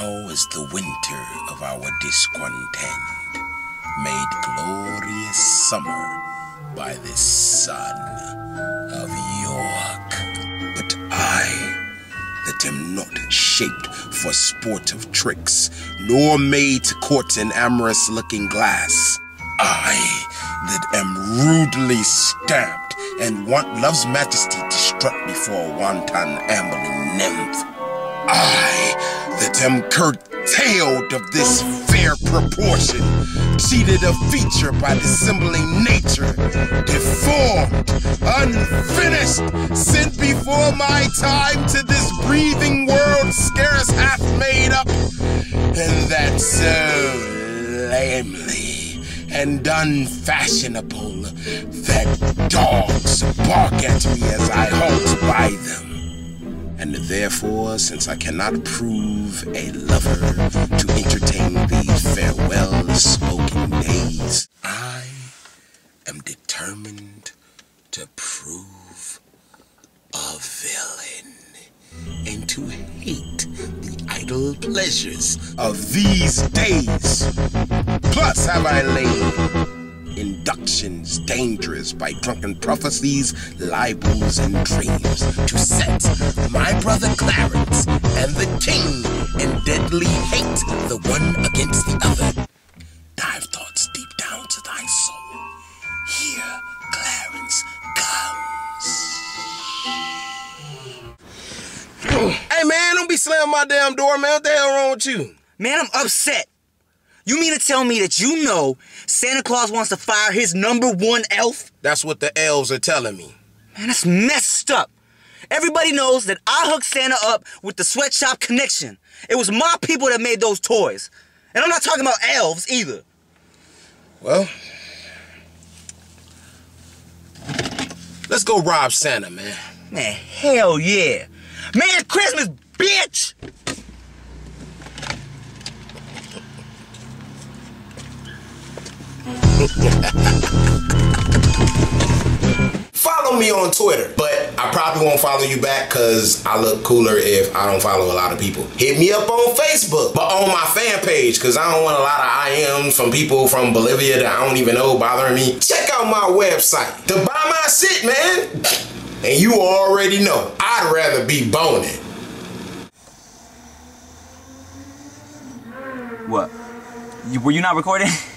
Now is the winter of our discontent, made glorious summer by the sun of York. But I, that am not shaped for sportive tricks, nor made to court an amorous looking glass, I, that am rudely stamped and want love's majesty to strut before a wanton ambling nymph, I, that am curtailed of this fair proportion, cheated of feature by dissembling nature, deformed, unfinished, sent before my time to this breathing world scarce half made up, and that so lamely and unfashionable that dogs bark at me as I halt by them. And therefore, since I cannot prove a lover to entertain these farewell spoken days, I am determined to prove a villain and to hate the idle pleasures of these days. Plus, have I laid inductions dangerous by drunken prophecies, libels, and dreams to set my brother Clarence and the king in deadly hate, the one against the other. Dive thoughts deep down to thy soul. Here, Clarence comes. hey man, don't be slamming my damn door, man. What the hell wrong with you? Man, I'm upset. You mean to tell me that you know Santa Claus wants to fire his number one elf? That's what the elves are telling me. Man, that's messed up. Everybody knows that I hooked Santa up with the sweatshop connection. It was my people that made those toys. And I'm not talking about elves either. Well, let's go rob Santa, man. Man, hell yeah. Merry Christmas, bitch! Follow me on Twitter, but I probably won't follow you back because I look cooler if I don't follow a lot of people. Hit me up on Facebook, but on my fan page because I don't want a lot of IMs from people from Bolivia that I don't even know bothering me. Check out my website to buy my shit, man. And you already know, I'd rather be boning. What? You, were you not recording?